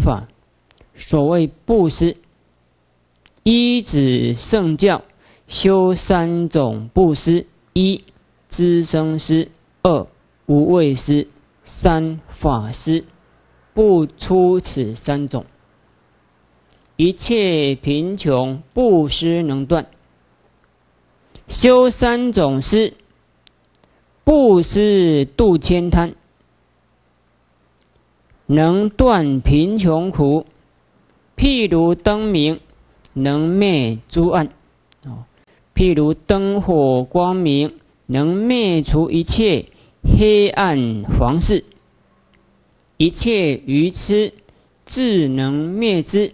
法，所谓布施，一指圣教修三种布施：一知生施，二无畏施，三法施。不出此三种，一切贫穷布施能断。修三种施，布施度千滩。能断贫穷苦，譬如灯明，能灭诸暗。哦，譬如灯火光明，能灭除一切黑暗黄事，一切愚痴，智能灭之。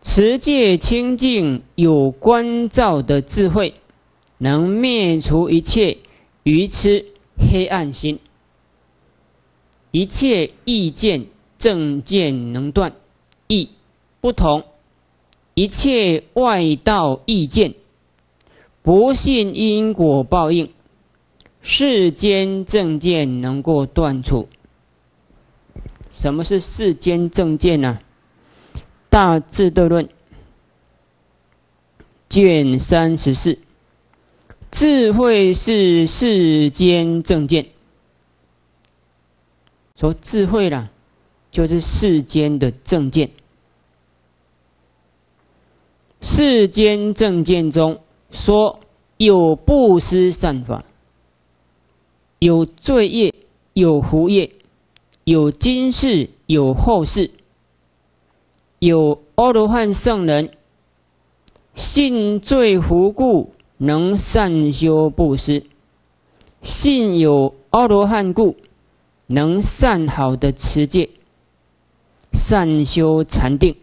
持戒清净有关照的智慧，能灭除一切愚痴黑暗心。一切意见正见能断，意不同；一切外道意见，不信因果报应，世间正见能够断除。什么是世间正见呢？《大智度论》卷三十四，智慧是世间正见。说智慧啦，就是世间的正见。世间正见中说有布施善法，有罪业，有福业，有今世，有后世，有阿罗汉圣人信罪福故，能善修布施；信有阿罗汉故。能善好的持戒，善修禅定，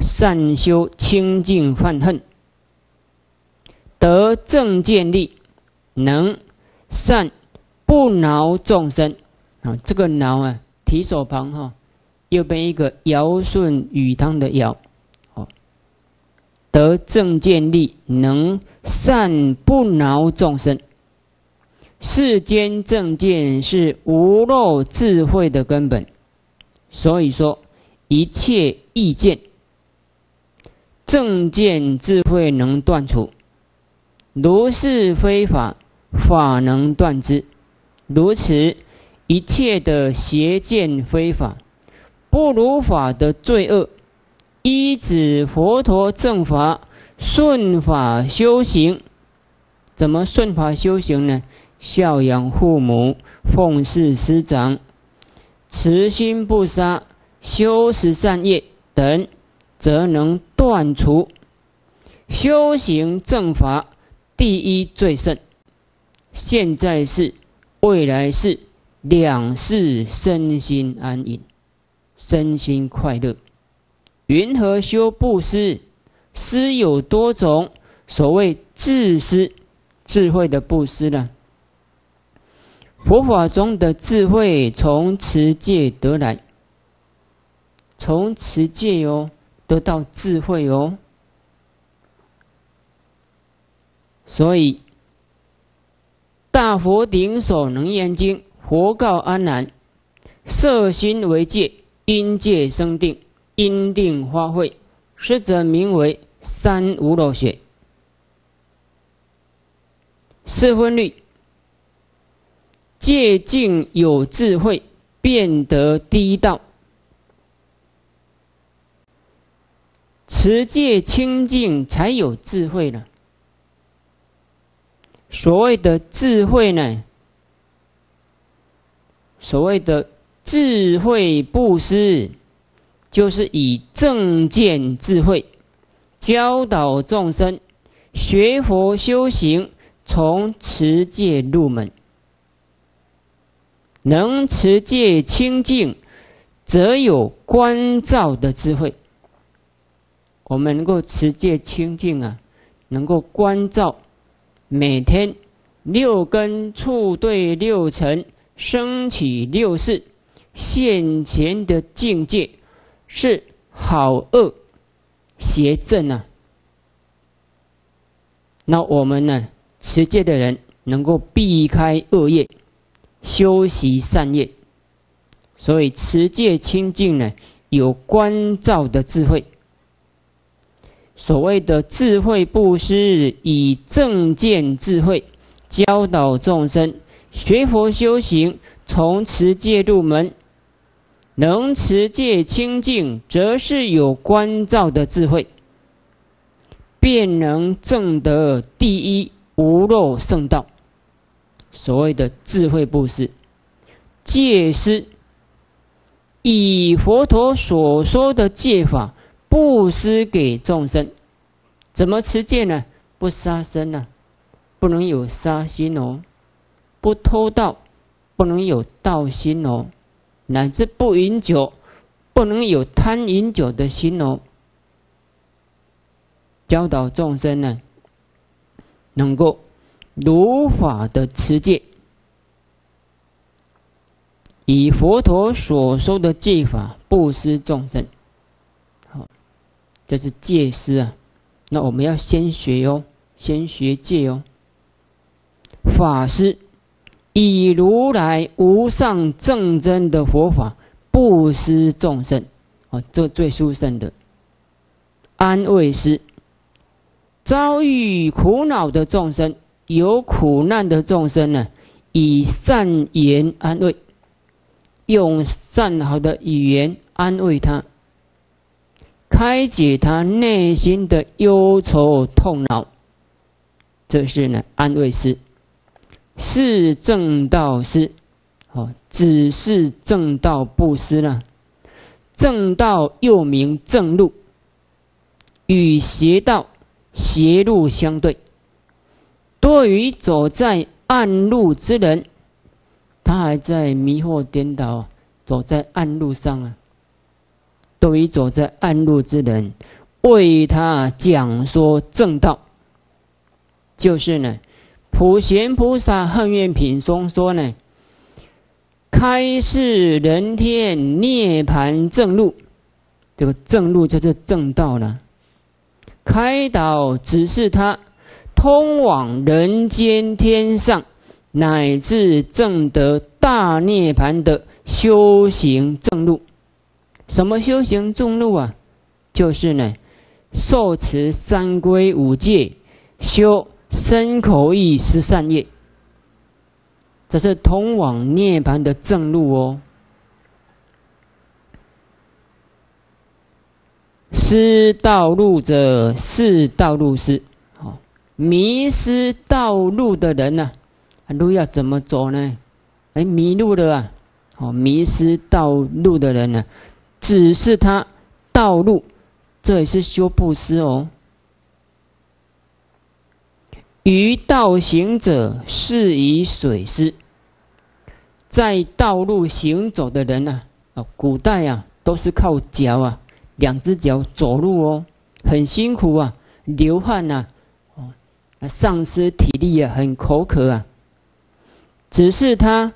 善修清净犯恨，得正见力，能善不挠众生啊！这个挠啊，提手旁哈，右边一个尧舜禹汤的尧，哦，得正见力，能善不挠众生。世间正见是无漏智慧的根本，所以说一切意见，正见智慧能断除；如是非法，法能断之。如此一切的邪见非法，不如法的罪恶，依止佛陀正法，顺法修行。怎么顺法修行呢？孝养父母，奉事师长，慈心不杀，修持善业等，则能断除修行正法第一最胜。现在是，未来是，两世身心安隐，身心快乐。云何修布施？施有多种，所谓智施，智慧的布施呢？佛法中的智慧从持戒得来，从持戒哦得到智慧哦，所以大佛顶首能严经，佛告安难：色心为戒，因戒生定，因定发慧，实则名为三无漏学。四分律。戒净有智慧，变得低道；持戒清净才有智慧呢。所谓的智慧呢，所谓的智慧布施，就是以正见智慧教导众生学佛修行，从持戒入门。能持戒清净，则有关照的智慧。我们能够持戒清净啊，能够关照每天六根触对六尘升起六识现前的境界是好恶邪正啊。那我们呢，持戒的人能够避开恶业。修习善业，所以持戒清净呢，有关照的智慧。所谓的智慧布施，以正见智慧教导众生学佛修行，从持戒入门，能持戒清净，则是有关照的智慧，便能证得第一无漏圣道。所谓的智慧布施，戒施。以佛陀所说的戒法布施给众生，怎么持戒呢？不杀生呢，不能有杀心哦；不偷盗，不能有盗心哦；乃至不饮酒，不能有贪饮酒的心哦。教导众生呢，能够如法的持戒。以佛陀所说的戒法布施众生，好，这是戒施啊。那我们要先学哟，先学戒哦。法师以如来无上正真的佛法布施众生，啊，这最殊胜的安慰师。遭遇苦恼的众生，有苦难的众生呢，以善言安慰。用善好的语言安慰他，开解他内心的忧愁痛恼，这是呢安慰师，是正道师，哦，只是正道布施呢。正道又名正路，与邪道邪路相对，对于走在暗路之人。他还在迷惑颠倒，走在暗路上啊！对于走在暗路之人，为他讲说正道，就是呢，普贤菩萨恨愿品中说呢，开示人天涅盘正路，这个正路就是正道了。开导指示他通往人间天上。乃至正得大涅盘的修行正路，什么修行正路啊？就是呢，受持三规五戒，修身口意十善业，这是通往涅盘的正路哦。失道路者是道路师，迷失道路的人呢？路要怎么走呢？哎，迷路了啊！哦，迷失道路的人呢，只是他道路，这也是修布施哦。于道行者是以水施，在道路行走的人呢，啊，古代啊都是靠脚啊，两只脚走路哦，很辛苦啊，流汗呐，丧失体力啊，很口渴啊。只是他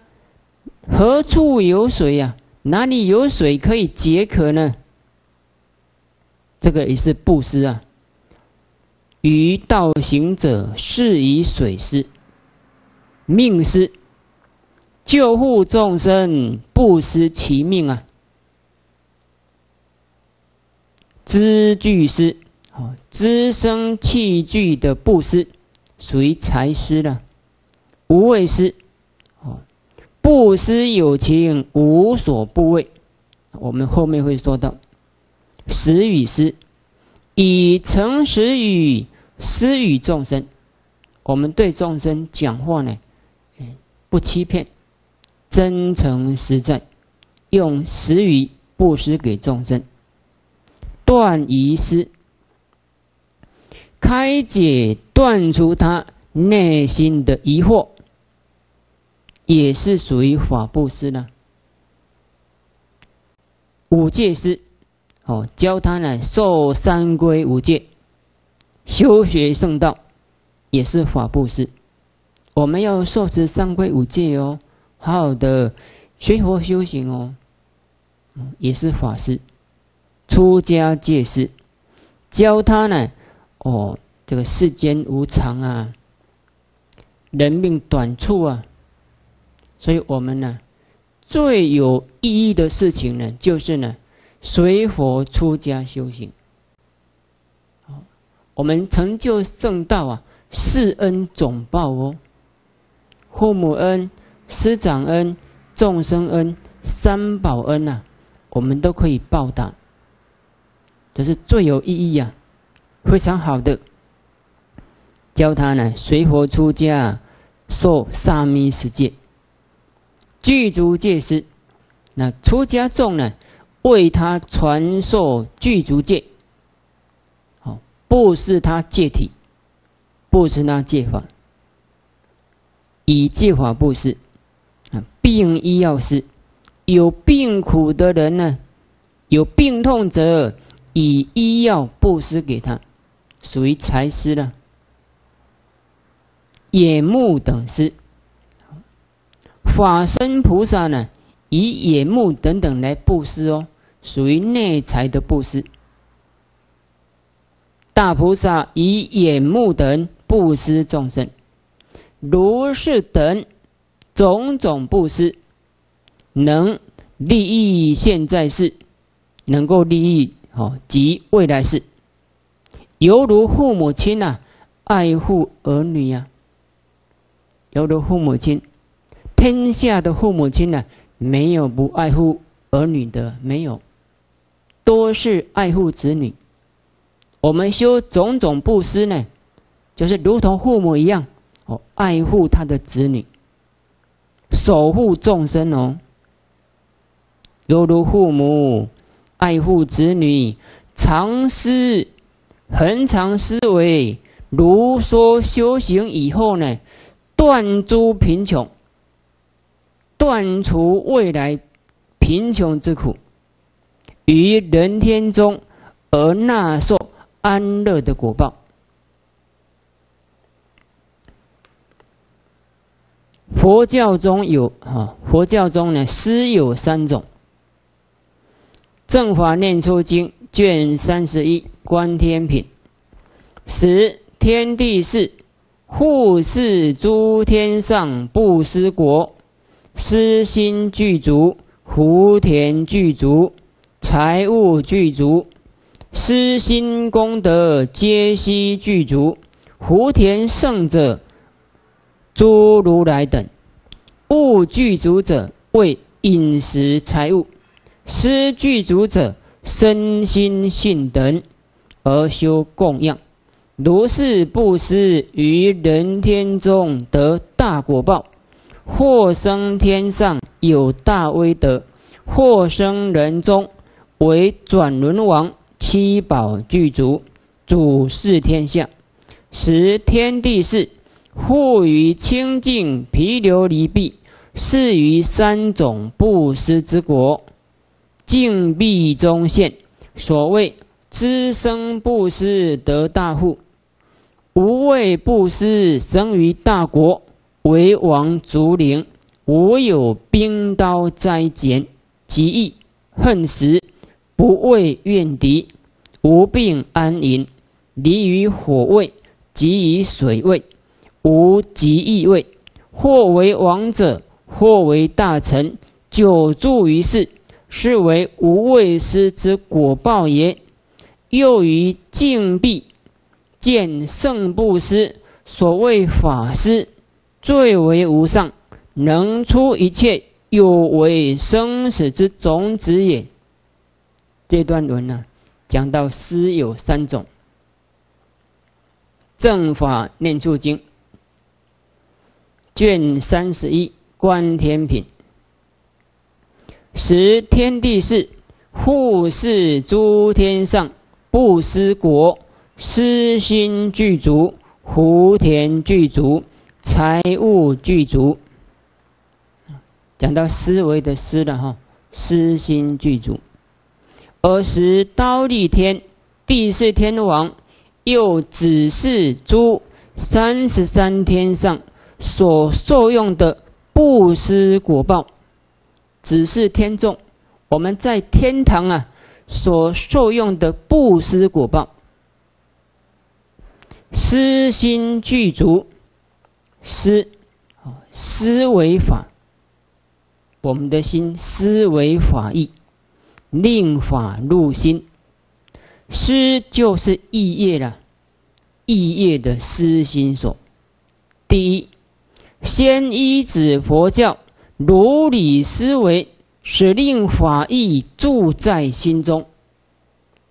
何处有水呀？哪里有水可以解渴呢？这个也是布施啊。于道行者是以水施，命施，救护众生，不失其命啊。知具施，哦，资生器具的布施，属于财施了。无畏施。哦，布施有情，无所不为。我们后面会说到，实语施，以诚实语施与众生。我们对众生讲话呢，不欺骗，真诚实在，用实语布施给众生。断疑施，开解断除他内心的疑惑。也是属于法布施呢。五戒师，哦，教他呢受三规五戒，修学圣道，也是法布施。我们要受持三规五戒哦，好好的学佛修行哦，也是法师。出家戒师，教他呢，哦，这个世间无常啊，人命短促啊。所以我们呢，最有意义的事情呢，就是呢，随佛出家修行。我们成就圣道啊，世恩总报哦，父母恩、师长恩、众生恩、三宝恩呐，我们都可以报答。这是最有意义啊，非常好的。教他呢，随佛出家，受沙弥十戒，具足戒师。那出家众呢，为他传授具足戒。好布施他戒体，布施他戒法，以戒法布施啊。病医药师，有病苦的人呢，有病痛者，以医药布施给他，属于财施了。眼目等施，法身菩萨呢，以眼目等等来布施哦，属于内财的布施。大菩萨以眼目等布施众生，如是等种种布施，能利益现在世，能够利益哦及未来世，犹如父母亲呐，爱护儿女呀，犹如父母亲，天下的父母亲呢，没有不爱护儿女的，没有，都是爱护子女。我们修种种布施呢，就是如同父母一样，哦，爱护他的子女，守护众生哦，犹如父母爱护子女，常思恒常思维，如说修行以后呢，断诸贫穷，断除未来贫穷之苦，于人天中而纳受。安乐的果报。佛教中有哈，佛教中呢诗有三种。正法念出经卷三十一观天品，十天地是，护世诸天上布施国，施心具足，福田具足，财物具足。施心功德皆悉具足，福田圣者，诸如来等，物具足者为饮食财物，施具足者身心性等，而修供养，如是布施于人天中得大果报，或生天上有大威德，或生人中为转轮王。七宝具足，主事天下，使天地事，富于清净毗琉璃壁，是于三种布施之国，净壁中现。所谓知生布施得大富，无畏布施生于大国，为王族陵，无有兵刀灾劫，极易恨时。不畏怨敌，无病安隐，离于火位，及于水位，无极异位。或为王者，或为大臣，久住于世，是为无畏师之果报也。又于静闭见圣布施，所谓法师，最为无上，能出一切有为生死之种子也。这段文呢，讲到诗有三种：正法念处经卷三十一观天品，十天地是，护世诸天上，布施国，施心具足，福田具足，财物具足。讲到思维的思了哈，施心具足。而时刀立天地是天王，又指示诸三十三天上所受用的布施果报，只是天众，我们在天堂啊所受用的布施果报，思心具足，思，思维法，我们的心思维法意，令法入心。思就是意业了，意业的思心所。第一，先依止佛教如理思维，使令法意住在心中。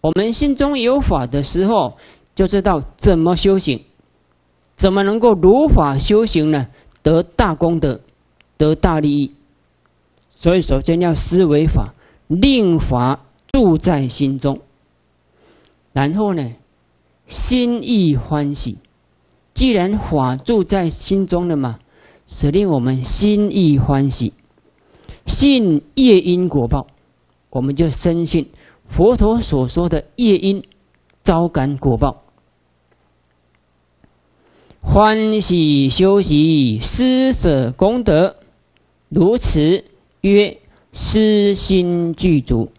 我们心中有法的时候，就知道怎么修行，怎么能够如法修行呢？得大功德，得大利益。所以，首先要思维法，令法住在心中。然后呢，心意欢喜。既然法住在心中了嘛，使令我们心意欢喜，信业因果报，我们就深信。佛陀所说的业因，招感果报，欢喜修习施舍功德，如此曰施心具足。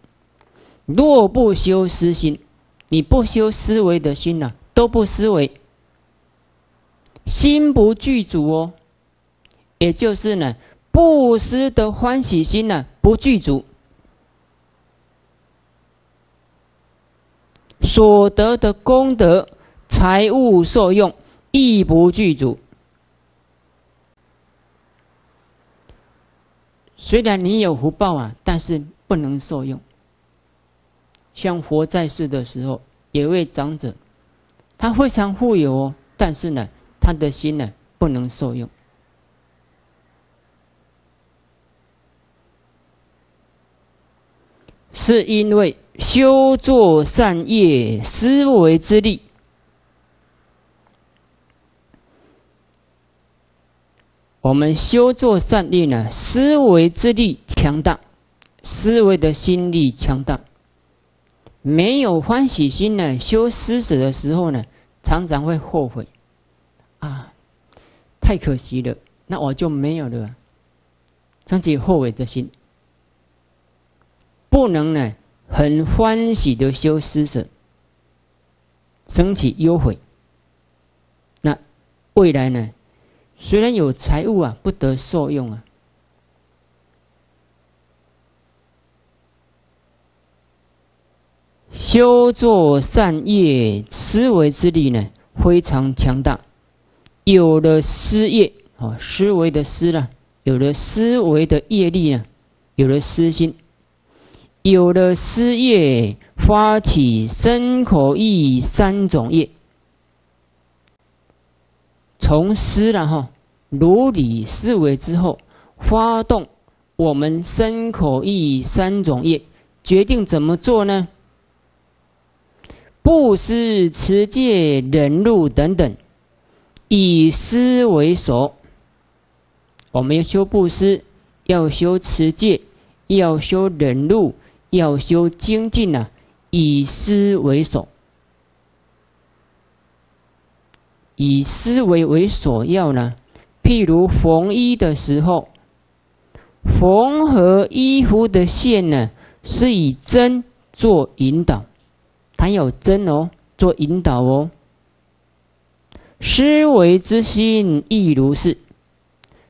若不修私心，你不修思维的心呢，都不思维，心不具足哦，也就是呢，不施的欢喜心呢，不具足。所得的功德、财物受用亦不具足。虽然你有福报啊，但是不能受用。像佛在世的时候，有位长者，他非常富有哦，但是呢，他的心呢不能受用，是因为。修作善业，思维之力。我们修作善业呢，思维之力强大，思维的心力强大。没有欢喜心呢，修施舍的时候呢，常常会后悔，啊，太可惜了，那我就没有了，升起后悔的心，不能呢。很欢喜的修施舍，升起忧悔。那未来呢？虽然有财物啊，不得受用啊。修作善业，思维之力呢非常强大。有了思业啊，思维的思呢，有了思维的业力呢，有了私心。有了思业，发起身口意三种业，从思了哈，如理思维之后，发动我们身口意三种业，决定怎么做呢？布施、持戒、忍辱等等，以思为首。我们要修布施，要修持戒，要修忍辱。要修精进呢，以思为首，以思维为首要呢。譬如缝衣的时候，缝合衣服的线呢，是以针做引导，它有针哦，做引导哦。思维之心亦如是。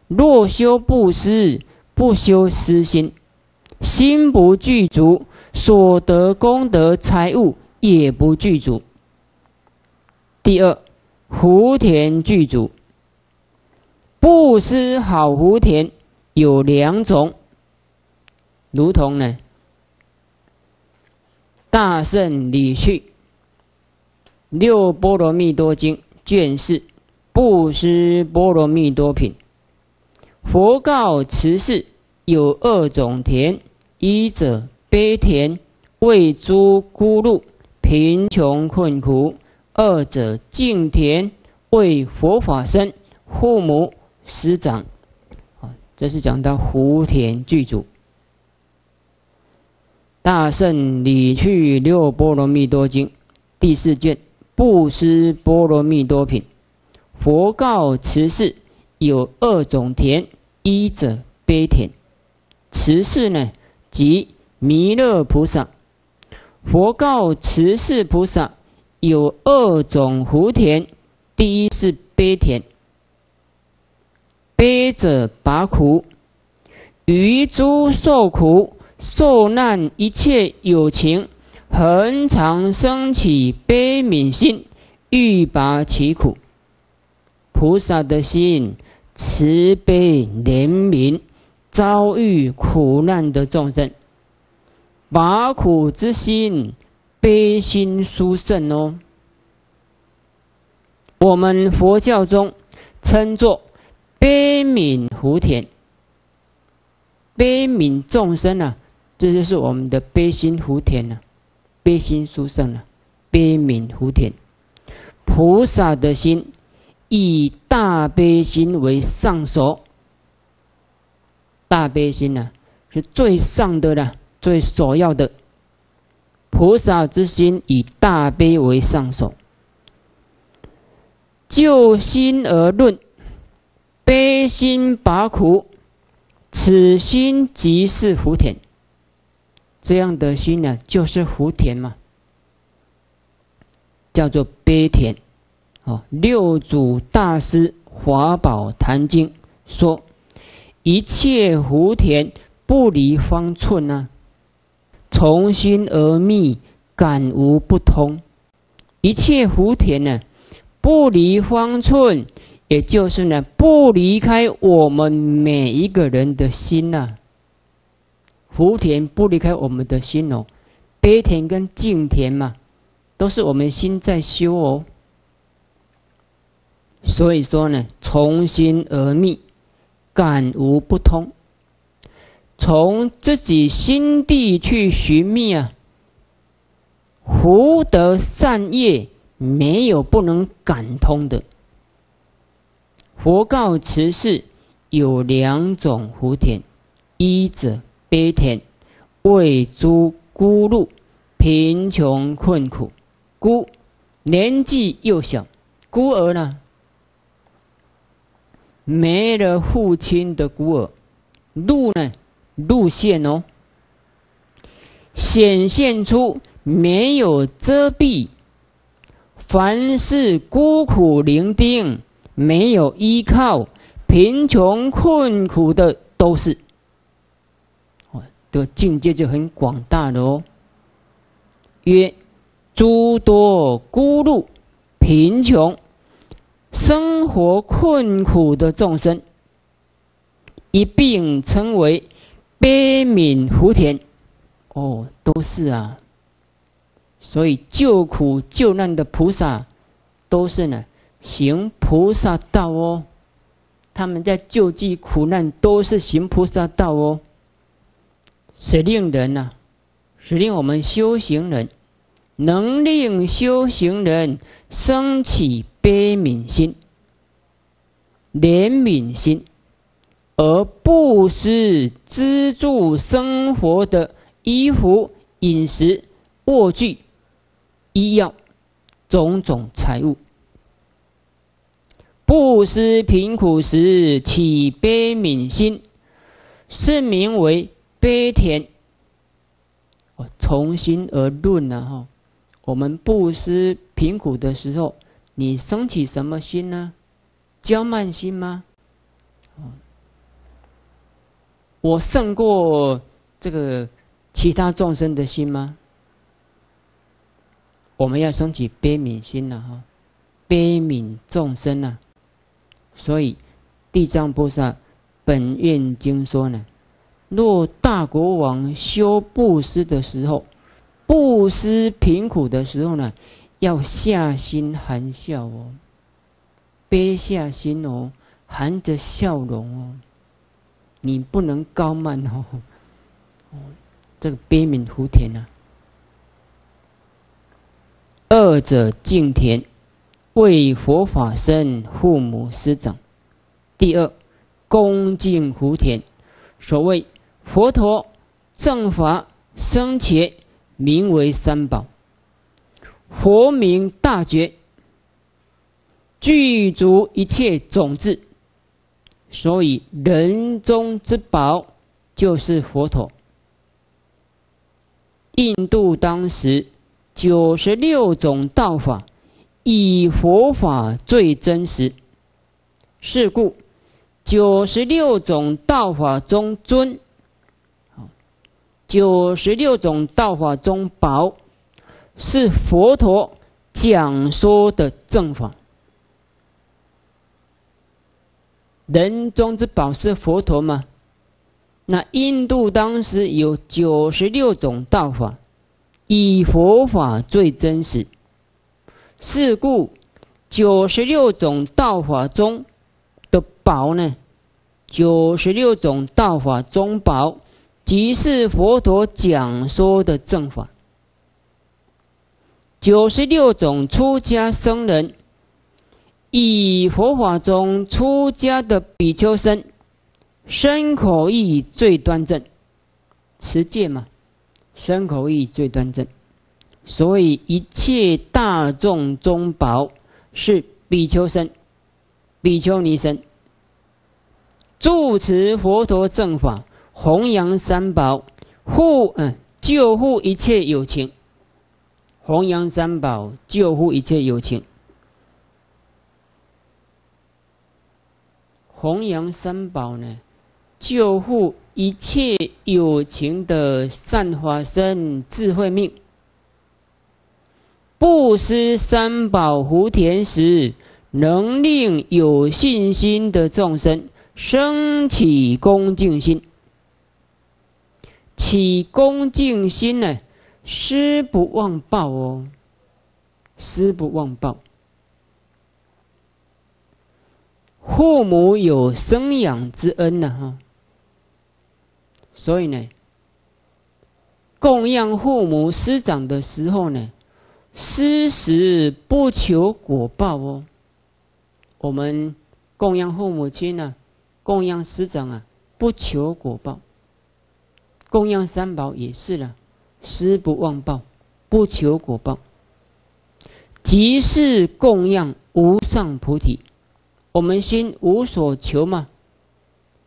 若修布施，不修私心。心不具足，所得功德财物也不具足。第二，福田具足。布施好福田有两种，如同呢，《大圣理趣六波罗蜜多经》卷四，布施波罗蜜多品。佛告慈氏：有二种田。一者悲田，为诸孤鹿贫穷困苦；二者敬田，为佛法僧父母师长。啊，这是讲到福田具足。大圣理去六波罗蜜多经第四卷布施波罗蜜多品，佛告慈氏：有二种田，一者悲田，慈氏呢？即弥勒菩萨，佛告慈氏菩萨：有二种福田，第一是悲田。悲者拔苦，于诸受苦、受难一切有情，恒常生起悲悯心，欲拔其苦。菩萨的心慈悲怜悯遭遇苦难的众生，拔苦之心，悲心殊胜哦。我们佛教中称作悲悯福田。悲悯众生啊，这就是我们的悲心福田呐，悲心殊胜呐，悲悯福田。菩萨的心以大悲心为上首，大悲心呢是最上的了，最首要的。菩萨之心以大悲为上首，就心而论，悲心拔苦。此心即是福田，这样的心呢，就是福田嘛，叫做悲田。哦，六祖大师华宝坛经说：“一切福田不离方寸啊，从心而觅，感无不通。一切福田呢，不离方寸。”也就是呢，不离开我们每一个人的心呐。福田不离开我们的心哦，悲田跟敬田嘛，都是我们心在修哦。所以说呢，从心而觅，感无不通。从自己心地去寻觅啊，福德善业没有不能感通的。佛告慈氏：有两种福田，一者悲田，为诸孤路、贫穷困苦，孤年纪幼小，孤儿呢，没了父亲的孤儿，路呢，路线哦，显现出没有遮蔽，凡是孤苦伶仃。没有依靠、贫穷困苦的都是，哦，这个境界就很广大了哦。曰：诸多孤路、贫穷、生活困苦的众生，一并称为悲悯福田。哦，都是啊。所以救苦救难的菩萨，都是呢。行菩萨道哦，他们在救济苦难都是行菩萨道哦，是令人呐，是令我们修行人能令修行人升起悲悯心、怜悯心，而不施资助生活的衣服、饮食、卧具、医药种种财物。不思贫苦时起悲悯心，是名为悲田。从心而论呢，哈，我们不思贫苦的时候，你升起什么心呢？骄慢心吗？我胜过这个其他众生的心吗？我们要升起悲悯心了，哈，悲悯众生呢？所以，地藏菩萨本愿经说呢：若大国王修布施的时候，布施贫苦的时候呢，要下心含笑哦，憋下心哦，含着笑容哦，你不能高慢哦，哦，这个悲悯福田呐。二者敬田。为佛法生父母师长。第二，恭敬福田。所谓佛陀正法生前名为三宝，佛名大觉，具足一切种子，所以人中之宝就是佛陀。印度当时九十六种道法。以佛法最真实，是故九十六种道法中尊，九十六种道法中宝，是佛陀讲说的正法。人中之宝是佛陀吗？那印度当时有九十六种道法，以佛法最真实。是故九十六种道法中的宝呢，九十六种道法中宝，即是佛陀讲说的正法。九十六种出家僧人。以佛法中出家的比丘僧，身口意最端正，持戒嘛，身口意最端正，所以一切大众中宝是比丘僧、比丘尼僧，住持佛陀正法，弘扬三宝，护嗯救护一切有情，弘扬三宝，救护一切有情。弘扬三宝呢，救护一切有情的善法身智慧命，布施三宝福田时，能令有信心的众生升起恭敬心。起恭敬心呢，施不忘报哦，施不忘报。父母有生养之恩呢，哈，所以呢，供养父母师长的时候呢，施时不求果报哦。我们供养父母亲呢，供养师长啊，不求果报。供养三宝也是了，施不忘报，不求果报，即是供养无上菩提。我们心无所求嘛，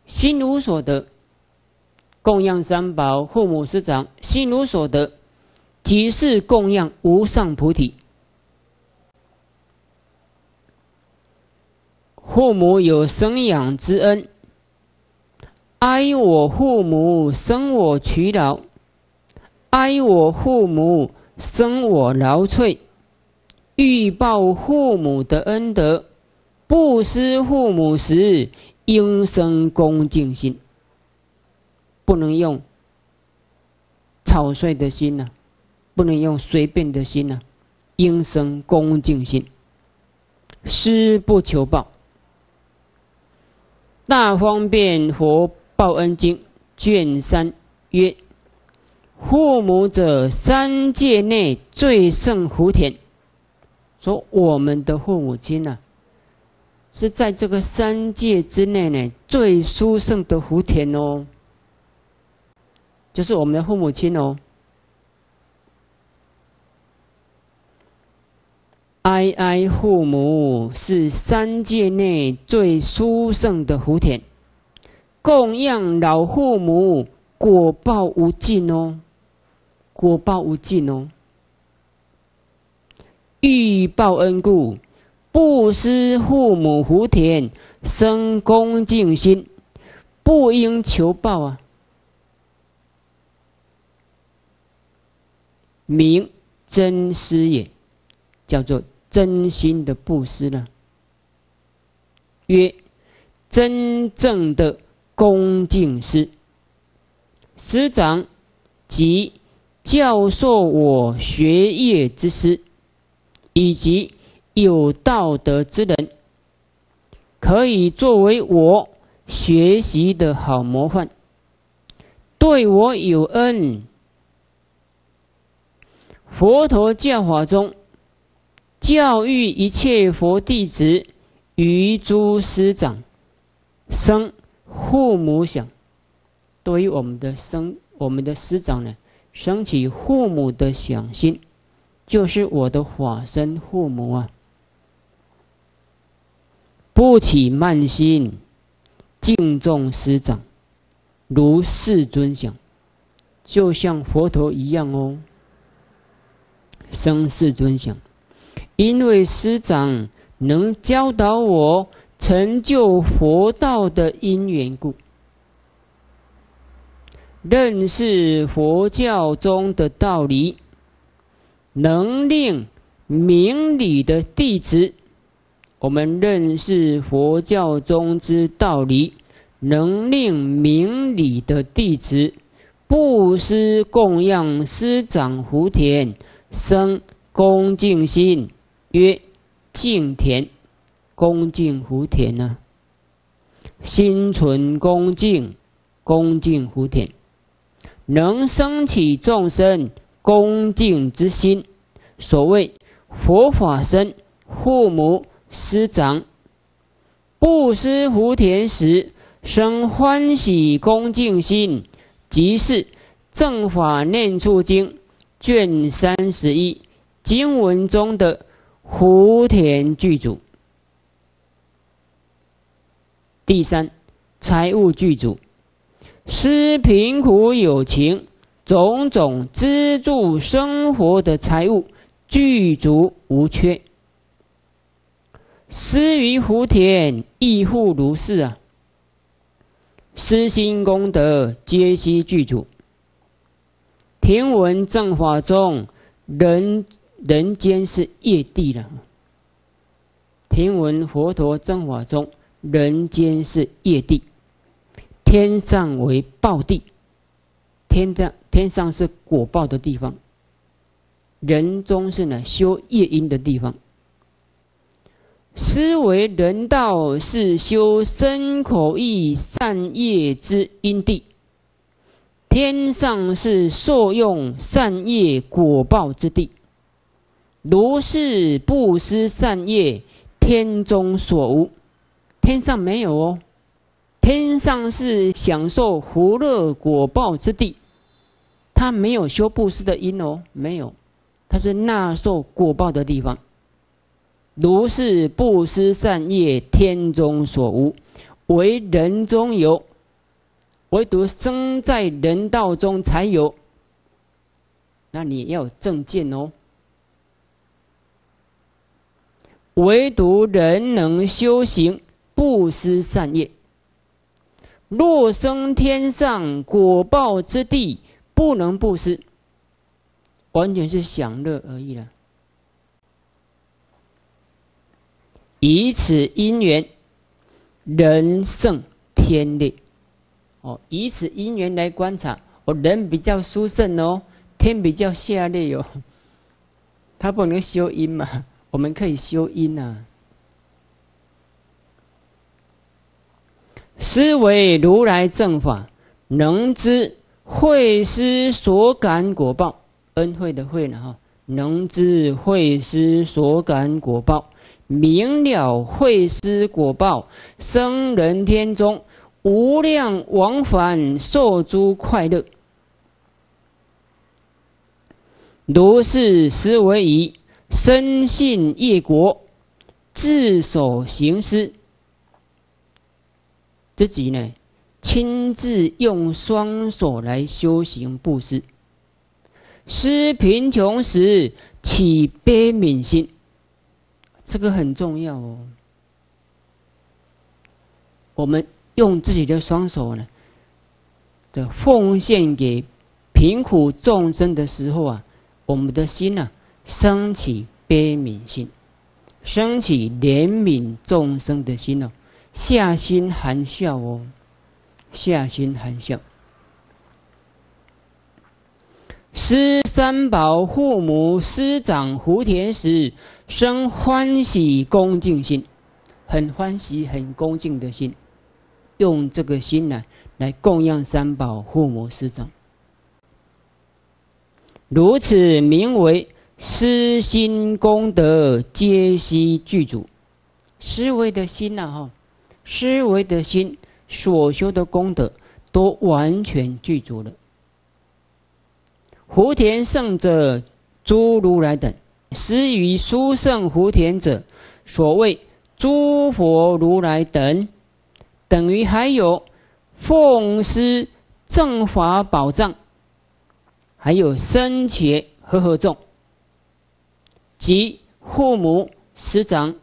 心无所得，供养三宝、父母师长，心无所得，即是供养无上菩提。父母有生养之恩，哀我父母生我劬劳，哀我父母生我劳瘁，欲报父母的恩德。不思父母时，应生恭敬心。不能用草率的心呐，不能用随便的心呐，应生恭敬心。施不求报。大方便佛报恩经卷三曰：父母者，三界内最胜福田。说我们的父母亲呐。是在这个三界之内呢，最殊胜的福田哦，就是我们的父母亲哦。哀哀父母是三界内最殊胜的福田，供养老父母果报无尽哦，果报无尽哦，欲报恩故。不思父母福田，生恭敬心，不应求报啊！名真施也，叫做真心的布施呢。曰真正的恭敬师，师长及教授我学业之师，以及。有道德之人，可以作为我学习的好模范。对我有恩，佛陀教法中教育一切佛弟子于诸师长生父母想，对于我们的生我们的师长呢，升起父母的想心，就是我的法身父母啊。不起慢心，敬重师长，如世尊想，就像佛陀一样哦。生世尊想，因为师长能教导我成就佛道的因缘故，认识佛教中的道理，能令明理的弟子，我们认识佛教中之道理，能令明理的弟子，布施供养师长福田，生恭敬心，曰敬田。恭敬福田呢？心存恭敬，恭敬福田，能生起众生恭敬之心。所谓佛法僧、父母师长，布施福田时生欢喜恭敬心，即是正法念处经卷三十一经文中的福田具足。第三，财务具足，施贫苦有情，种种资助生活的财物具足无缺。施于福田，亦复如是啊。施心功德皆悉具足。听闻正法中，人人间是业地了。听闻佛陀正法中。人间是业地，天上为报地，天的天上是果报的地方，人中是呢修业因的地方。思维人道是修身口意善业之因地，天上是受用善业果报之地。如是不施善业，天中所无。天上没有哦，天上是享受福乐果报之地，他没有修布施的因哦，没有，他是纳受果报的地方。如是布施善业，天中所无，唯人中有，唯独生在人道中才有。那你要有正见哦，唯独人能修行。不施善业，若生天上果报之地，不能不施，完全是享乐而已了。以此因缘，人胜天劣。哦，以此因缘来观察，哦，人比较殊胜哦，天比较下劣哦。他不能修因嘛，我们可以修因啊。思维如来正法，能知会师所感果报，恩惠的惠呢？哈，能知会师所感果报，明了会师果报，生人天中无量往返受诸快乐。如是思维以深信业果，自守行施。自己呢，亲自用双手来修行布施，施贫穷时起悲悯心，这个很重要哦。我们用自己的双手呢，的奉献给贫苦众生的时候啊，我们的心呢，升起悲悯心，升起怜悯众生的心哦。下心含笑哦，下心含笑。施三宝父母师长福田时，生欢喜恭敬心，很欢喜很恭敬的心，用这个心呢来供养三宝父母师长，如此名为施心功德皆悉具足，思维的心呐哈。思维的心所修的功德都完全具足了。福田圣者、诸如来等施于殊胜福田者，所谓诸佛如来等，等于还有奉施正法宝藏，还有僧伽和合众及父母师长。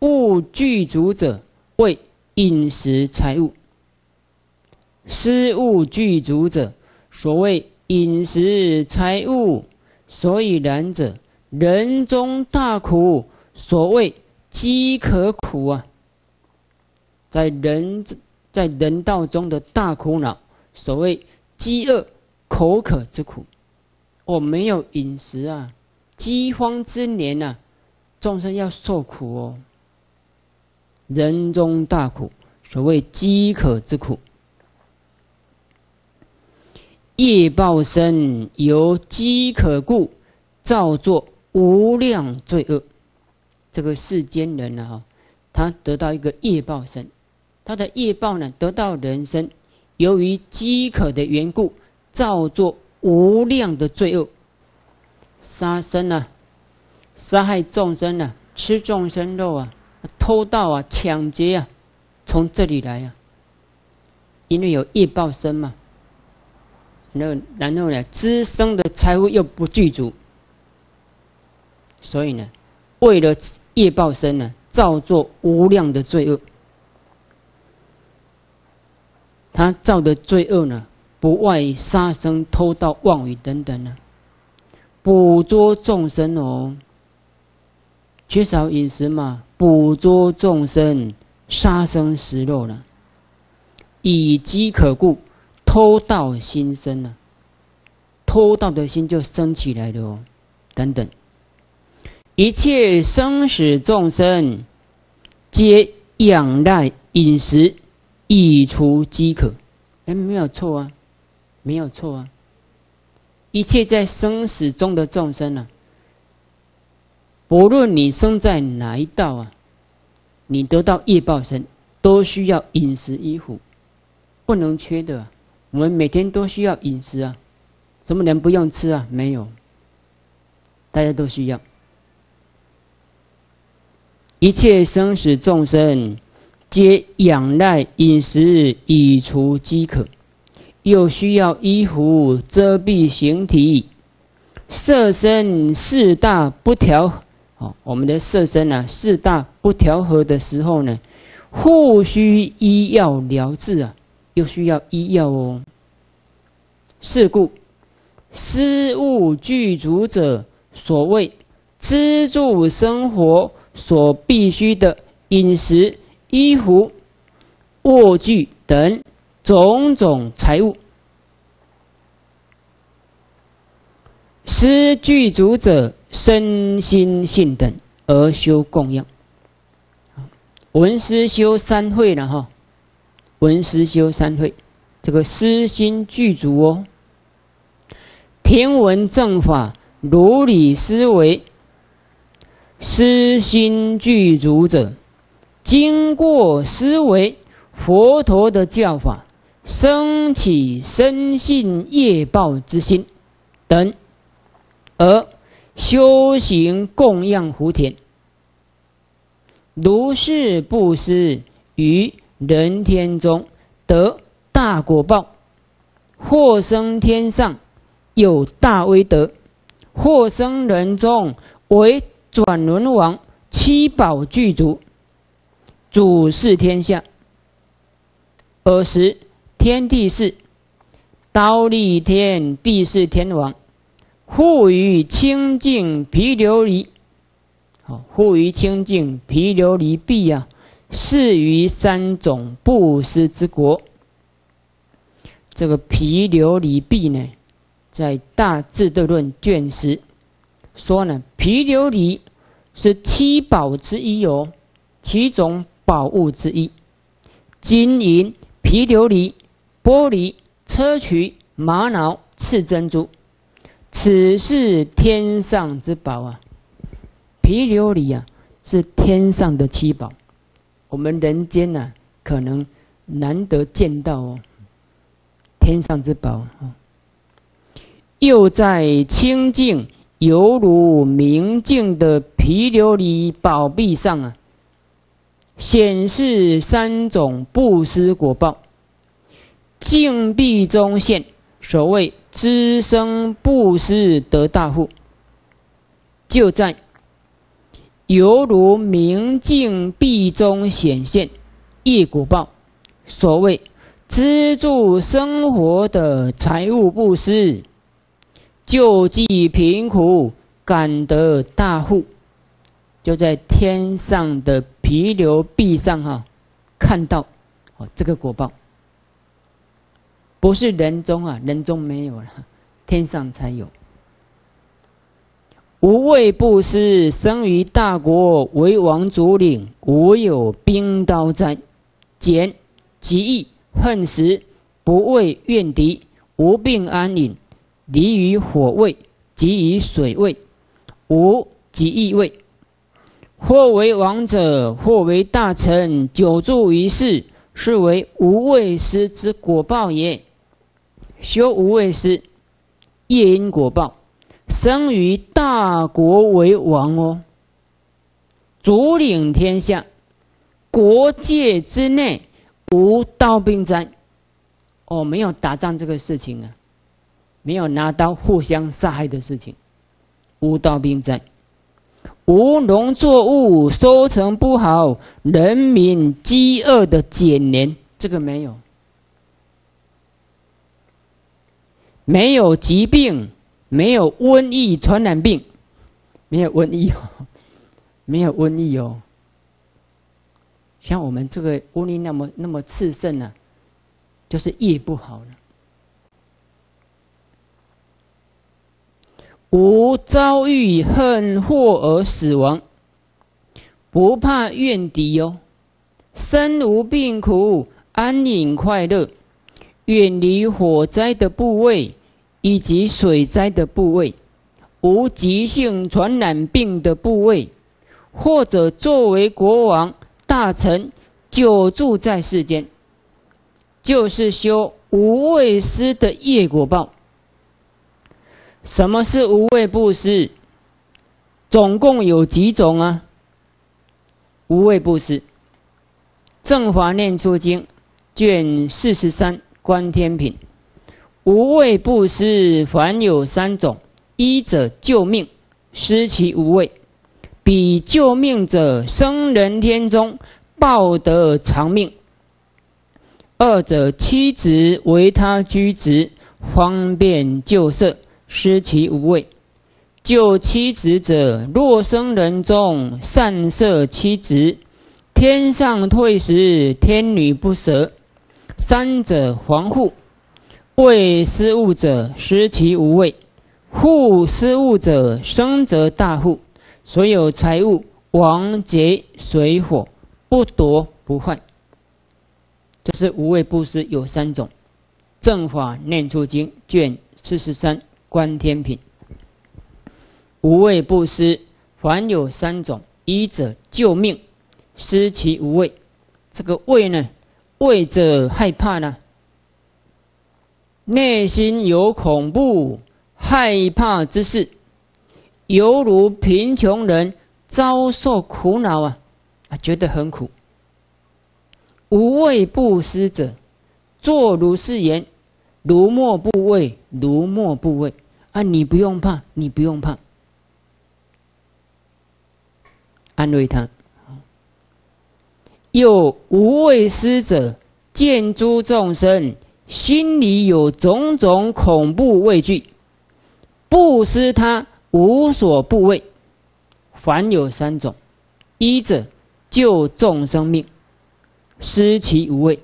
物具足者为饮食财物，施物具足者，所谓饮食财物，所以然者，人中大苦，所谓饥渴苦啊，在人在人道中的大苦恼，所谓饥饿口渴之苦，我没有饮食啊，饥荒之年呐，众生要受苦哦。人中大苦，所谓饥渴之苦。业报身由饥渴故，造作无量罪恶。这个世间人呢，哈，他得到一个业报身，他的业报呢，得到人生，由于饥渴的缘故，造作无量的罪恶，杀生啊，杀害众生啊，吃众生肉啊。偷盗啊，抢劫啊，从这里来啊，因为有业报生嘛。然后，然后呢，滋生的财富又不具足，所以呢，为了业报生呢，造作无量的罪恶。他造的罪恶呢，不外于杀生、偷盗、妄语等等呢，捕捉众生哦。缺少饮食嘛，捕捉众生，杀生食肉了，以饥可故，偷盗心生了，偷盗的心就生起来了哦，等等，一切生死众生，皆仰赖饮食以除饥渴，哎，没有错啊，没有错啊，一切在生死中的众生呢。不论你生在哪一道啊，你得到业报身，都需要饮食衣服，不能缺的。我们每天都需要饮食啊，什么人不用吃啊？没有，大家都需要。一切生死众生，皆仰赖饮食以除饥渴，又需要衣服遮蔽形体，色身四大不调。哦，我们的色身呢，四大不调和的时候呢，互需医药疗治啊，又需要医药哦。是故，施物具足者，所谓资助生活所必须的饮食、衣服、卧具等种种财物，施具足者。身心性等而修供养，文思修三会了哈。文思修三会，这个私心具足哦。听闻正法如理思维，私心具足者，经过思维佛陀的教法，升起生信业报之心等，而。修行供养福田，如是布施于人天中得大果报，或生天上有大威德，或生人中为转轮王，七宝具足，主事天下。尔时天地是刀立天，必是天王。护于清净毗琉璃，好，护于清净毗琉璃壁啊，是于三种布施之国。这个毗琉璃壁呢，在《大智度论》卷十说呢，毗琉璃是七宝之一哦，七种宝物之一，金银、毗琉璃、玻璃、砗磲、玛瑙、赤珍珠。此是天上之宝啊！毗琉璃啊，是天上的七宝，我们人间呐，可能难得见到哦。天上之宝啊，又在清净犹如明镜的毗琉璃宝壁上啊，显示三种布施果报，净壁中现所谓。知生布施得大富，就在犹如明镜壁中显现一果报。所谓资助生活的财物布施，救济贫苦，感得大富，就在天上的皮流壁上哈，看到哦这个果报，不是人中啊，人中没有了，天上才有。无畏布施，生于大国，为王主领，无有兵刀灾，俭极易恨时，不畏怨敌，无病安隐，离于火位，及于水位，无极易位。或为王者，或为大臣，久住于世，是为无畏施之果报也。修无畏施，业因果报。生于大国为王哦，主领天下，国界之内无刀兵灾。哦，没有打仗这个事情啊，没有拿刀互相杀害的事情，无刀兵灾，无农作物收成不好，人民饥饿的减年，这个没有，没有疾病。没有瘟疫传染病，没有瘟疫哦，没有瘟疫哦。像我们这个瘟疫那么那么炽盛呢，就是业不好了。无遭遇恨祸而死亡，不怕怨敌哦，身无病苦，安隐快乐，远离火灾的部位。以及水灾的部位，无急性传染病的部位，或者作为国王大臣久住在世间，就是修无畏施的业果报。什么是无畏布施？总共有几种啊？无畏布施，《正法念处经》卷四十三，观天品。无畏布施，凡有三种：一者救命，施其无畏；彼救命者，生人天中，报得长命；二者妻子为他居职，方便救色，施其无畏；救妻子者，若生人中，善色妻子，天上退时，天女不舍；三者防护。为失物者失其无畏，护失物者生则大富，所有财物王劫水火不夺不坏。这是无畏布施有三种，《正法念处经》卷四十三观天品。无畏布施凡有三种：一者救命，失其无畏。这个畏呢，畏者害怕呢。内心有恐怖、害怕之事，犹如贫穷人遭受苦恼啊，啊，觉得很苦。无畏布施者，作如是言：如莫不畏，如莫不畏啊！你不用怕，你不用怕，安慰他。又无畏施者，见诸众生。心里有种种恐怖畏惧，不施他无所不畏。凡有三种：一者救众生命，施其无畏。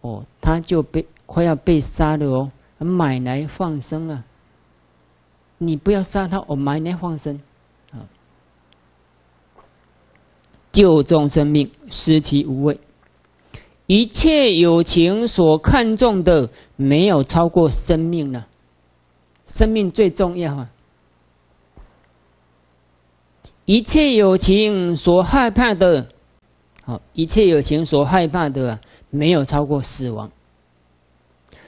哦，他就被快要被杀了哦，买来放生啊！你不要杀他，我买来放生啊！救众生命，失其无畏。一切有情所看重的，没有超过生命了。生命最重要啊！一切有情所害怕的，好，一切有情所害怕的，没有超过死亡。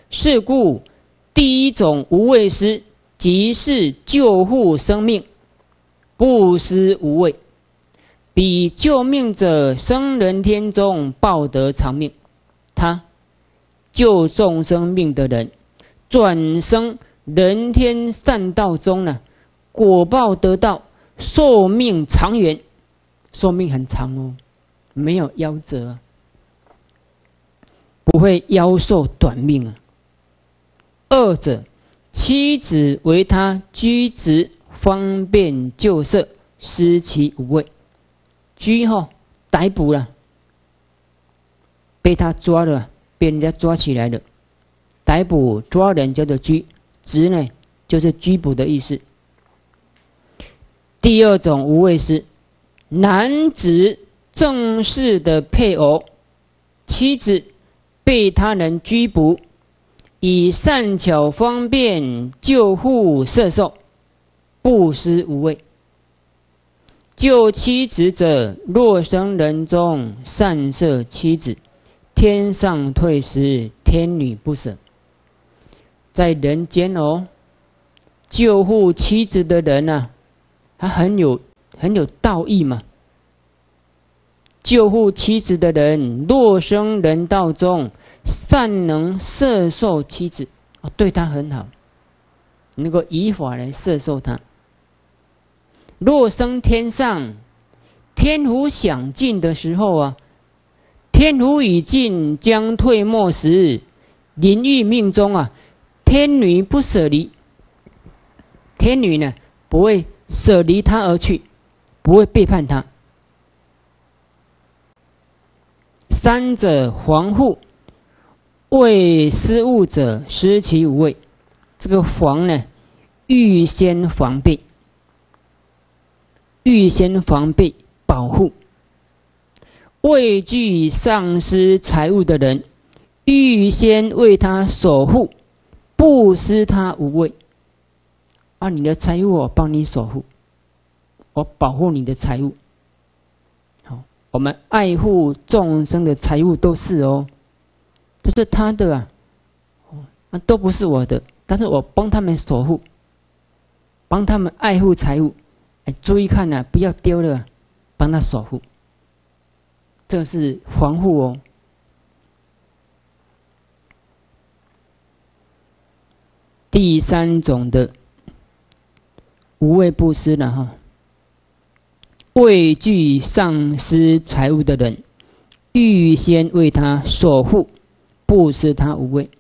是故，第一种无畏施，即是救护生命，不施无畏。比救命者生人天中报得长命，他救众生命的人，转生人天善道中呢，果报得到寿命长远，寿命很长哦，没有夭折，不会夭寿短命啊。二者，妻子为他居职方便救色，失其无畏。拘后逮捕了，被他抓了，被人家抓起来了。逮捕抓人叫做拘，职呢就是拘捕的意思。第二种无畏是男子正式的配偶，妻子被他人拘捕。以善巧方便救护色受，不施无畏。救妻子者，若生人中善摄妻子，天上退时，天女不舍。在人间哦，救护妻子的人呢，他很有很有道义嘛。救护妻子的人，若生人道中。善能摄受妻子，哦，对他很好，能够以法来摄受他。若生天上，天福享尽的时候啊，天福已尽，将退没时，临欲命中啊，天女不舍离，天女呢不会舍离他而去，不会背叛他。三者防护。为失物者失其无畏，这个防呢，预先防备，预先防备保护，畏惧丧失财物的人，预先为他守护，不失他无畏。啊，你的财物我帮你守护，我保护你的财物。好，我们爱护众生的财物都是哦。这是他的啊，那都不是我的，但是我帮他们守护，帮他们爱护财物，哎注意看呐，不要丢了，帮他守护，这是防护哦。第三种的无畏布施了哈，畏惧丧失财物的人，预先为他守护。不施他无畏，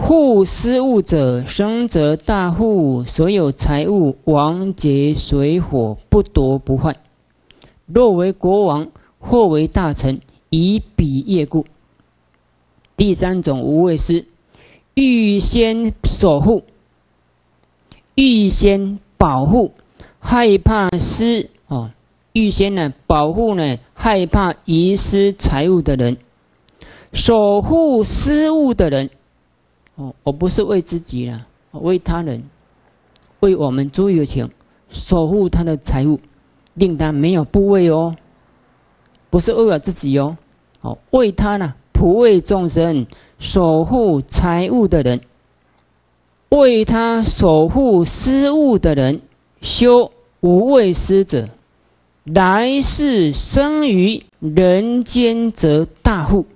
护失物者生则大户，所有财物王劫水火不夺不坏。若为国王或为大臣，以彼业故。第三种无畏是预先守护、预先保护，害怕失哦，预先呢保护呢害怕遗失财物的人。守护失物的人，哦，我不是为自己了，为他人，为我们诸有情守护他的财物，令他没有部位哦，不是为了自己哦，哦，为他呢，普为众生守护财物的人，为他守护失物的人，修无畏施者，来世生于人间则大富。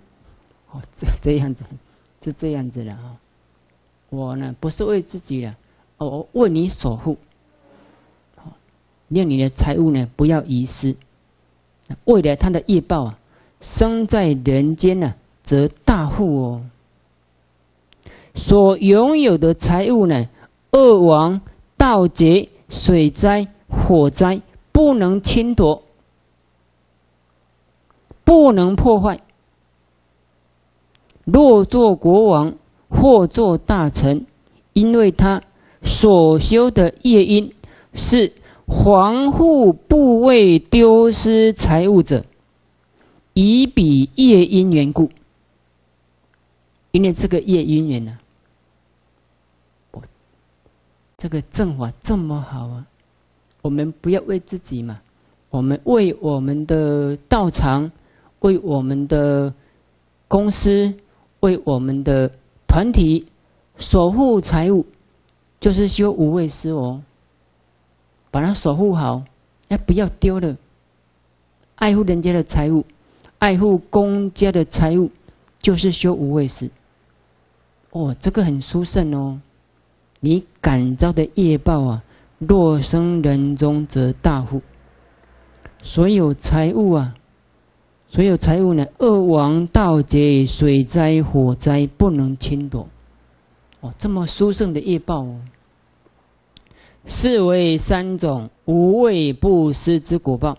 哦，这这样子，就这样子了啊！我呢，不是为自己的，我，为你守护，好，令你的财物呢不要遗失。为了他的业报啊，生在人间呢，则大富哦。所拥有的财物呢，恶王、盗劫、水灾、火灾，不能侵夺，不能破坏。若做国王或做大臣，因为他所修的业因是防护部位丢失财物者，以彼业因缘故。因为这个业因缘呢，这个正法这么好啊，我们不要为自己嘛，我们为我们的道场，为我们的公司。为我们的团体守护财物，就是修无畏施哦。把它守护好，要不要丢了？爱护人家的财物，爱护公家的财物，就是修无畏施。哦，这个很殊胜哦。你感召的业报啊，若生人中则大富；所有财物啊，所有财物呢，恶王盗劫、水灾、火灾不能侵夺。哦，这么殊胜的业报哦，是为三种无畏不施之果报。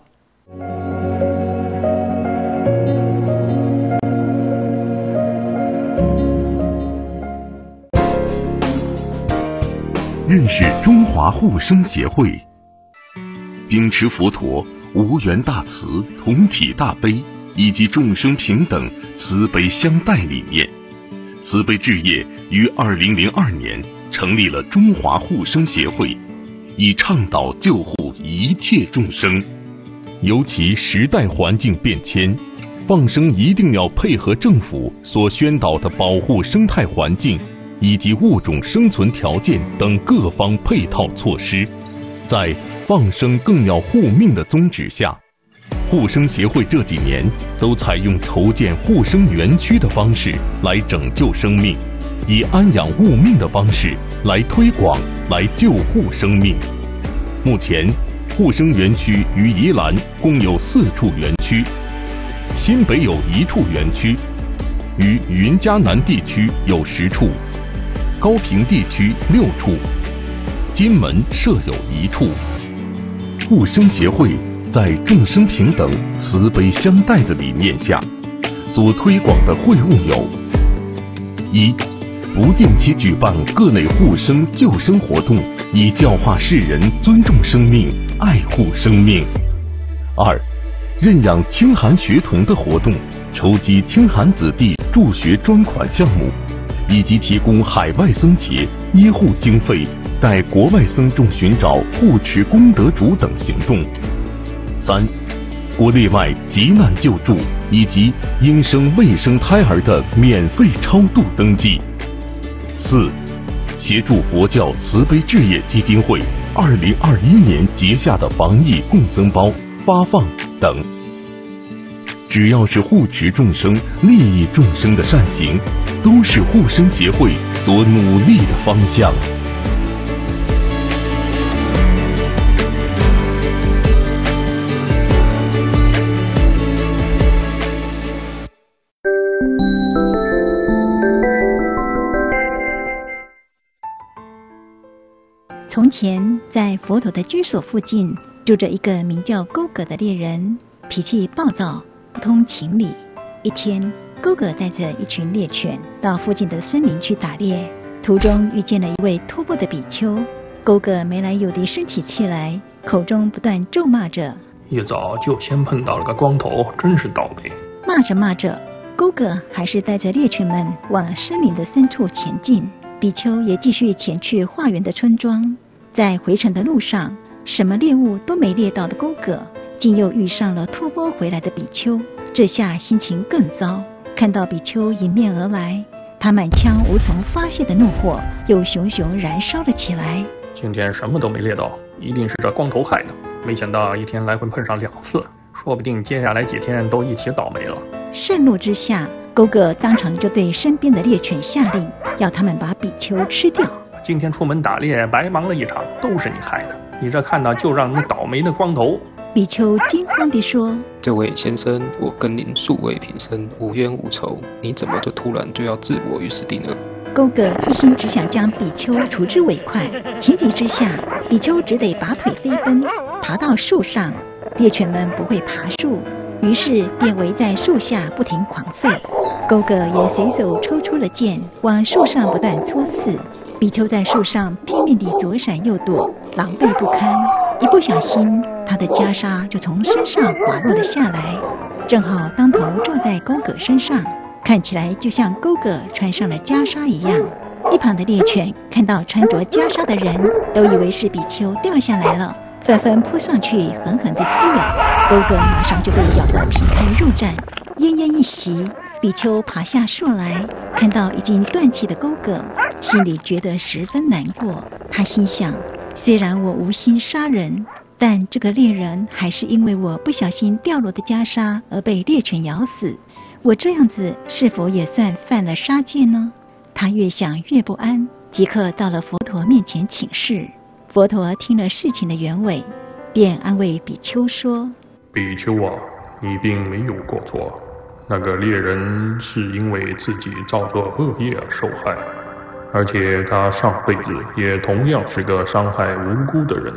认识中华护生协会，秉持佛陀无缘大慈、同体大悲以及众生平等、慈悲相待理念。慈悲置业于二零零二年成立了中华护生协会，以倡导救护一切众生。尤其时代环境变迁，放生一定要配合政府所宣导的保护生态环境以及物种生存条件等各方配套措施，在放生更要护命的宗旨下。护生协会这几年都采用筹建护生园区的方式来拯救生命，以安养物命的方式来推广、来救护生命。目前，护生园区于宜兰共有四处园区，新北有一处园区，于云嘉南地区有十处，高平地区六处，金门设有一处。护生协会。在众生平等、慈悲相待的理念下，所推广的会务有：一、不定期举办各类护生救生活动，以教化世人尊重生命、爱护生命；二、认养清寒学童的活动，筹集清寒子弟助学专款项目，以及提供海外僧节医护经费，带国外僧众寻找护持功德主等行动。三、国内外急难救助以及应生未生胎儿的免费超度登记。四、协助佛教慈悲置业基金会二零二一年结下的防疫共僧包发放等。只要是护持众生、利益众生的善行，都是护生协会所努力的方向。前，在佛陀的居所附近住着一个名叫勾格的猎人，脾气暴躁，不通情理。一天，勾格带着一群猎犬到附近的森林去打猎，途中遇见了一位秃布的比丘。勾格没来由地生起气来，口中不断咒骂着：“一早就先碰到了个光头，真是倒霉。”骂着骂着，勾格还是带着猎犬们往森林的深处前进，比丘也继续前去化缘的村庄。在回程的路上，什么猎物都没猎到的勾哥，竟又遇上了托钵回来的比丘，这下心情更糟。看到比丘迎面而来，他满腔无从发泄的怒火又熊熊燃烧了起来。今天什么都没猎到，一定是这光头害的。没想到一天来回碰上两次，说不定接下来几天都一起倒霉了。盛怒之下，勾哥当场就对身边的猎犬下令，要他们把比丘吃掉。今天出门打猎白忙了一场，都是你害的！你这看到就让你倒霉的光头！比丘惊慌地说：“这位先生，我跟您素未平生，无冤无仇，你怎么就突然就要置我于死地呢？”勾哥一心只想将比丘除之为快，情急之下，比丘只得拔腿飞奔，爬到树上。猎犬们不会爬树，于是便围在树下不停狂吠。勾哥也随手抽出了剑，往树上不断戳刺。比丘在树上拼命地左闪右躲，狼狈不堪。一不小心，他的袈裟就从身上滑落了下来，正好当头撞在勾葛身上，看起来就像勾葛穿上了袈裟一样。一旁的猎犬看到穿着袈裟的人，都以为是比丘掉下来了，纷纷扑上去狠狠地撕咬，勾葛马上就被咬得皮开肉绽。奄奄一息，比丘爬下树来，看到已经断气的勾葛。心里觉得十分难过，他心想：虽然我无心杀人，但这个猎人还是因为我不小心掉落的袈裟而被猎犬咬死。我这样子是否也算犯了杀戒呢？他越想越不安，即刻到了佛陀面前请示。佛陀听了事情的原委，便安慰比丘说：“比丘啊，你并没有过错。那个猎人是因为自己造作恶业而受害，而且他上辈子也同样是个伤害无辜的人。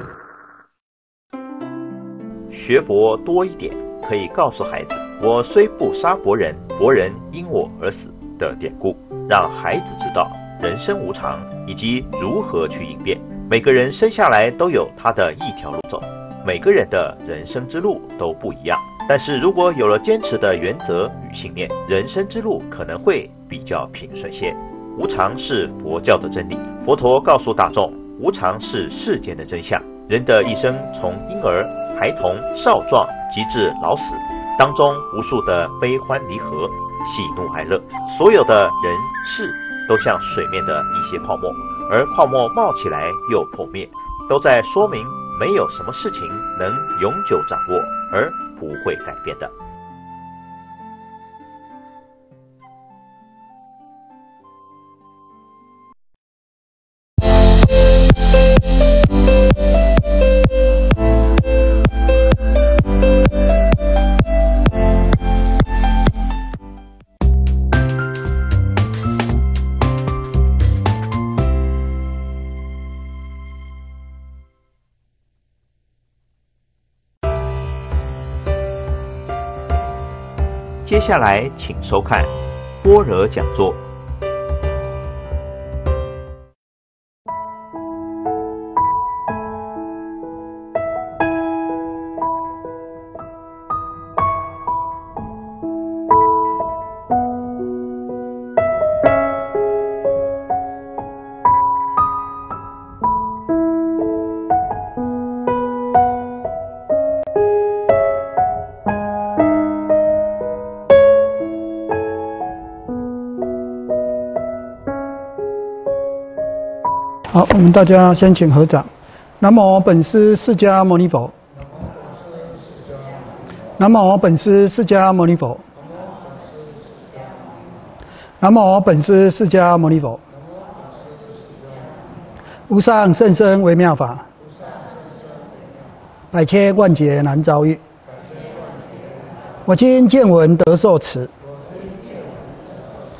学佛多一点，可以告诉孩子：“我虽不杀伯仁，伯仁因我而死”的典故，让孩子知道人生无常以及如何去应变。每个人生下来都有他的一条路走。每个人的人生之路都不一样，但是如果有了坚持的原则与信念，人生之路可能会比较平顺些。无常是佛教的真理，佛陀告诉大众，无常是世间的真相。人的一生从婴儿、孩童、少壮，及至老死，当中无数的悲欢离合、喜怒哀乐，所有的人事都像水面的一些泡沫，而泡沫冒起来又破灭，都在说明。没有什么事情能永久掌握而不会改变的。接下来，请收看般若讲座。们大家先请合掌。南无本师释迦牟尼佛。南无本师释迦牟尼佛。南无本师释迦牟尼佛。无上甚深微妙法，百千万劫难遭遇。我今见闻得受持，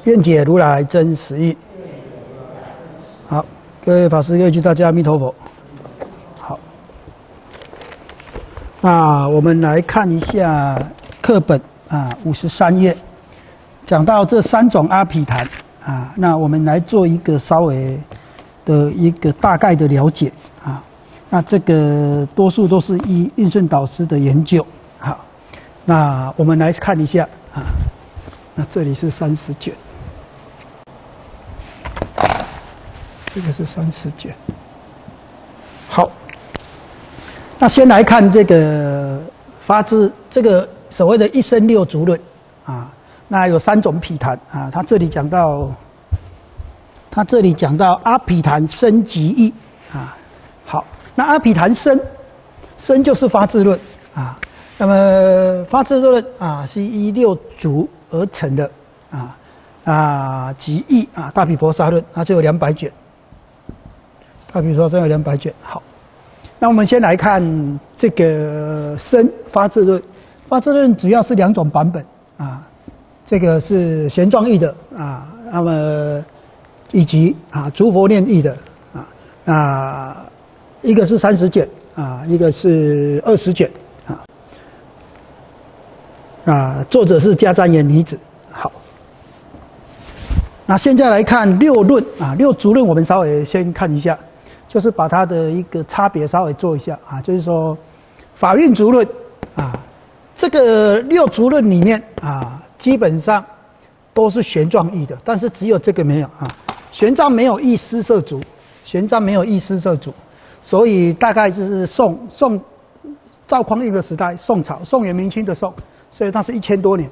愿解如来真实义。各位法师、各位居，大家阿弥陀佛。好，那我们来看一下课本啊，五十三页，讲到这三种阿毗昙啊，那我们来做一个稍微的一个大概的了解啊。那这个多数都是依应顺导师的研究。好，那我们来看一下啊，那这里是三十卷。这个是三十卷。好，那先来看这个发自这个所谓的一生六足论啊，那有三种毗昙啊，他这里讲到，他这里讲到阿毗昙生极意啊。好，那阿毗昙生生就是发自论啊，那么发自论啊是依六足而成的啊啊极意啊大毗婆沙论，它就有两百卷。那比如说，这有两百卷。好，那我们先来看这个生发自论。发自论主要是两种版本啊，这个是玄奘译的啊，那么以及啊诸佛念译的啊，那一个是三十卷啊，一个是二十卷啊。啊，作者是迦旃延尼子。好，那现在来看六论啊，六足论，我们稍微先看一下。就是把它的一个差别稍微做一下啊，就是说，法运足论啊，这个六足论里面啊，基本上都是玄奘译的，但是只有这个没有啊。玄奘没有译诗社足，玄奘没有译诗社足，所以大概就是宋宋赵匡胤的时代，宋朝宋元明清的宋，所以它是一千多年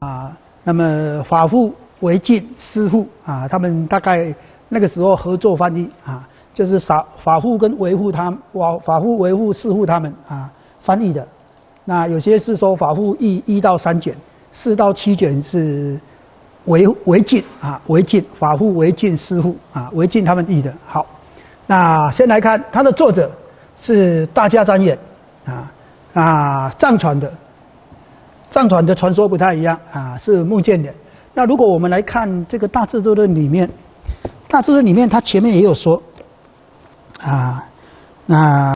啊。那么法父为晋师傅啊，他们大概那个时候合作翻译啊。就是法法护跟维护他法法护维护四护他们啊翻译的，那有些是说法护一一到三卷，四到七卷是维维晋啊维晋法护维晋师护啊维晋他们译的。好，那先来看他的作者是大家瞻远啊，啊，藏传的，藏传的传说不太一样啊，是木建的。那如果我们来看这个《大智度论》里面，《大智度论》里面它前面也有说，啊，那。